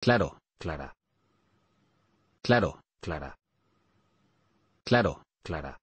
Claro, Clara. Claro, Clara. Claro, Clara.